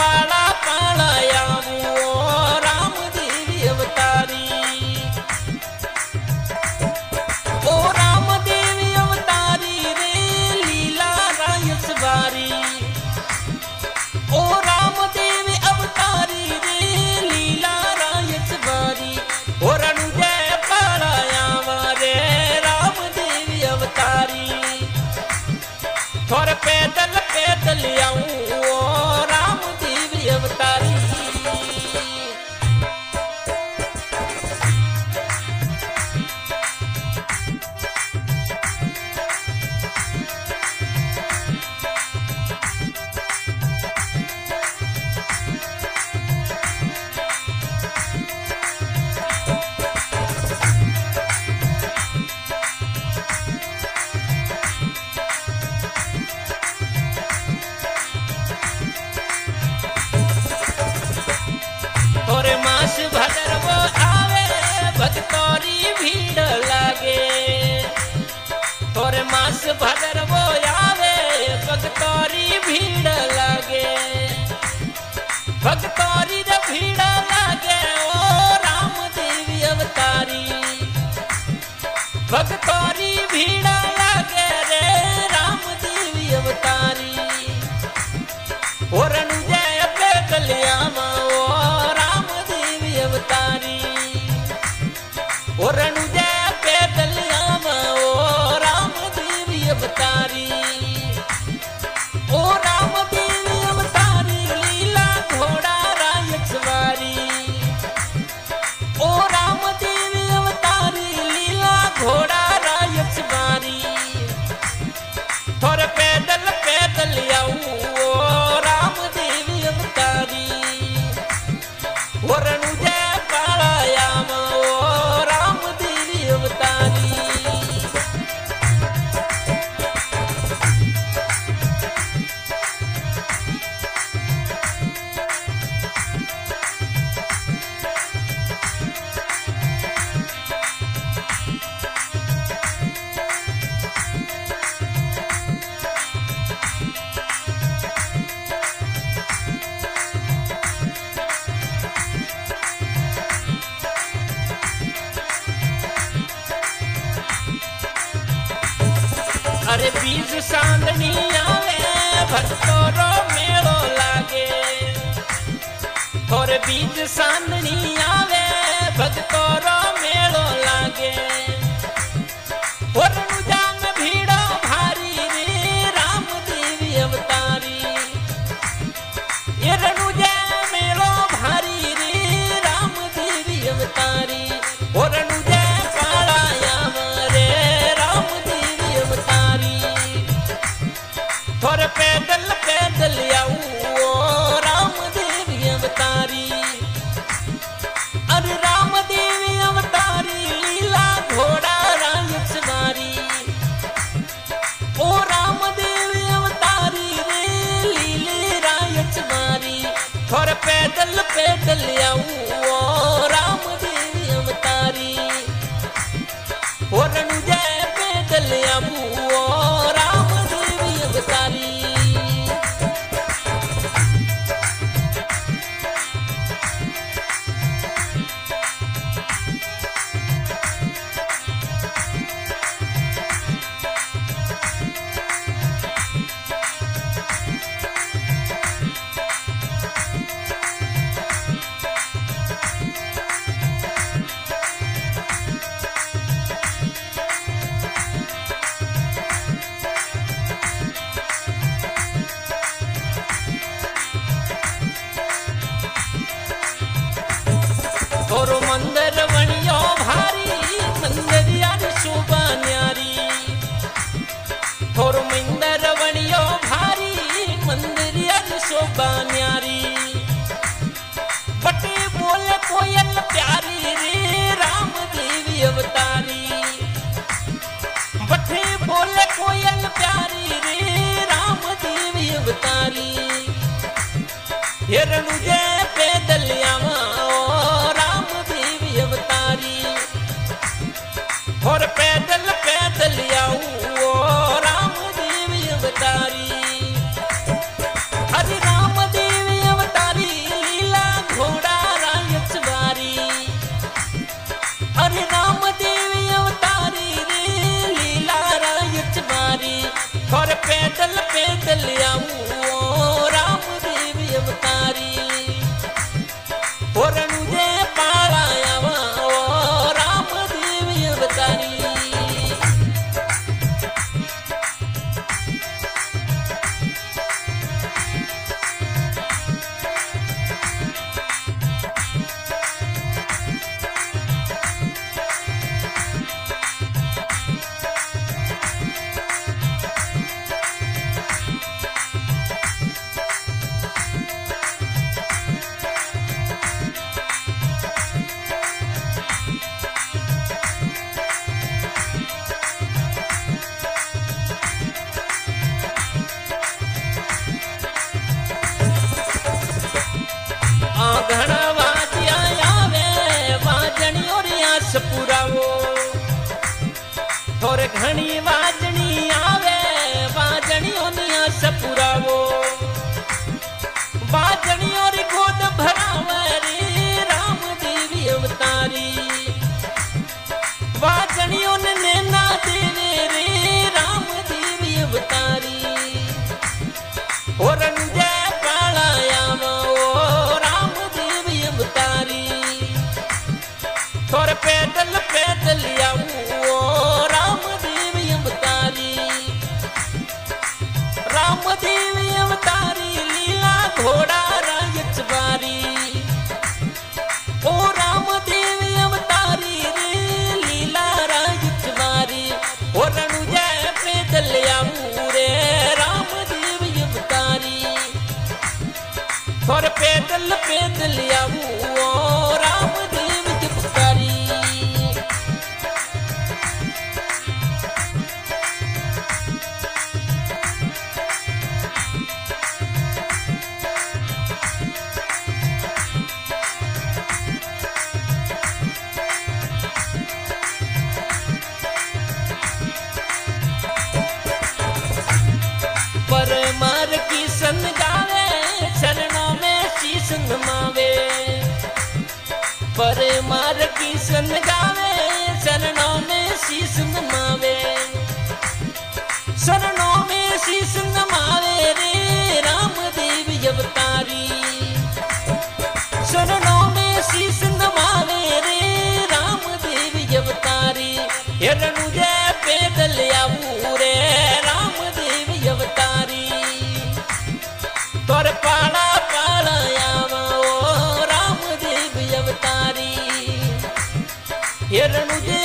para और मास भर Corran huyendo. हर बीज चांदनी आवे भक्तो रो मेलो लागे हर बीज चांदनी आवे भक्तो रो मेलो लागे थोर पैदल पैदल आऊ राम देवी अवतारी। अरे राम देवी अवतारी, लीला घोड़ा रंग सवारी। ओ राम देवी अवतारी रे, लीले रंग सवारी। थोर पैदल पैदल आऊ Hallelujah. वाजनियों ने ना देवे रे राम देवी अवतारी। और पैदल पैदल आऊ राम तार की सन गावे चरणों में शीश नमावे ಎರಡುದೇ